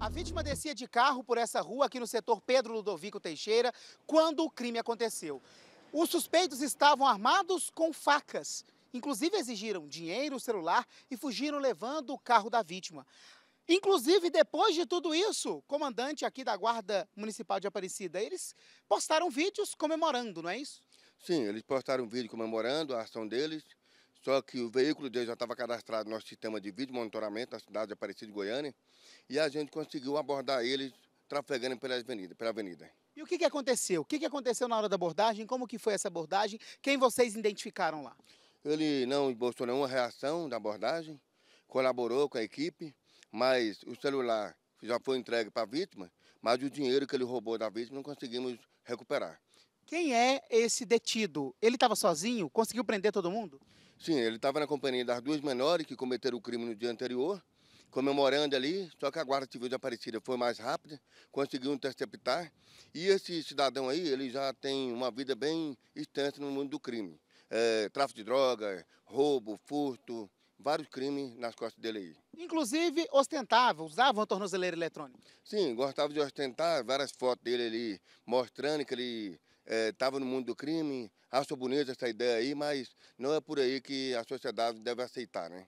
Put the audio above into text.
A vítima descia de carro por essa rua aqui no setor Pedro Ludovico Teixeira quando o crime aconteceu. Os suspeitos estavam armados com facas. Inclusive exigiram dinheiro, celular e fugiram levando o carro da vítima. Inclusive, depois de tudo isso, comandante aqui da Guarda Municipal de Aparecida, eles postaram vídeos comemorando, não é isso? Sim, eles postaram um vídeo comemorando a ação deles, só que o veículo deles já estava cadastrado no nosso sistema de vídeo monitoramento da cidade de Aparecida de Goiânia e a gente conseguiu abordar eles trafegando pela avenida. Pela avenida. E o que, que aconteceu? O que, que aconteceu na hora da abordagem? Como que foi essa abordagem? Quem vocês identificaram lá? Ele não esboçou nenhuma reação da abordagem, colaborou com a equipe, mas o celular já foi entregue para a vítima, mas o dinheiro que ele roubou da vítima não conseguimos recuperar. Quem é esse detido? Ele estava sozinho? Conseguiu prender todo mundo? Sim, ele estava na companhia das duas menores que cometeram o crime no dia anterior, comemorando ali, só que a Guarda Civil de Aparecida foi mais rápida, conseguiu interceptar. E esse cidadão aí, ele já tem uma vida bem extensa no mundo do crime. É, tráfico de droga, roubo, furto, vários crimes nas costas dele aí. Inclusive ostentava, usava uma tornozeleira eletrônica. Sim, gostava de ostentar, várias fotos dele ali mostrando que ele estava é, no mundo do crime. Acho bonita essa ideia aí, mas não é por aí que a sociedade deve aceitar, né?